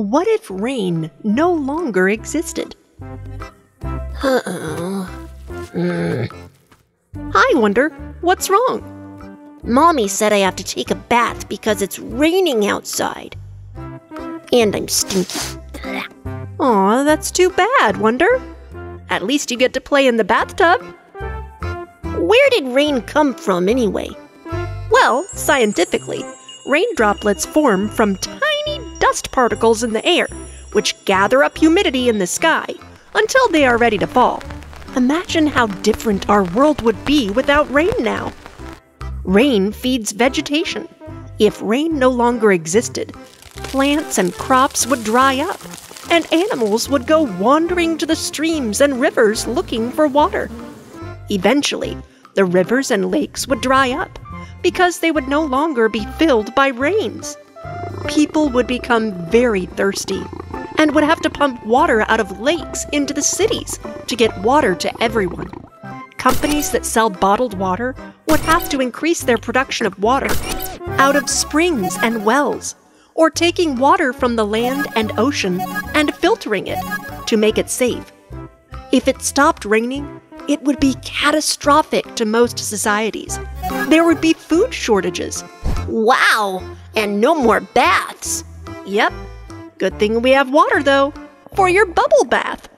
What if rain no longer existed? Uh-oh. Hmm. I wonder, what's wrong? Mommy said I have to take a bath because it's raining outside. And I'm stinky. Aw, that's too bad, Wonder. At least you get to play in the bathtub. Where did rain come from anyway? Well, scientifically, rain droplets form from tiny dust particles in the air, which gather up humidity in the sky until they are ready to fall. Imagine how different our world would be without rain now. Rain feeds vegetation. If rain no longer existed, plants and crops would dry up, and animals would go wandering to the streams and rivers looking for water. Eventually, the rivers and lakes would dry up because they would no longer be filled by rains. People would become very thirsty and would have to pump water out of lakes into the cities to get water to everyone. Companies that sell bottled water would have to increase their production of water out of springs and wells, or taking water from the land and ocean and filtering it to make it safe. If it stopped raining, it would be catastrophic to most societies. There would be food shortages. Wow! And no more baths. Yep. Good thing we have water, though, for your bubble bath.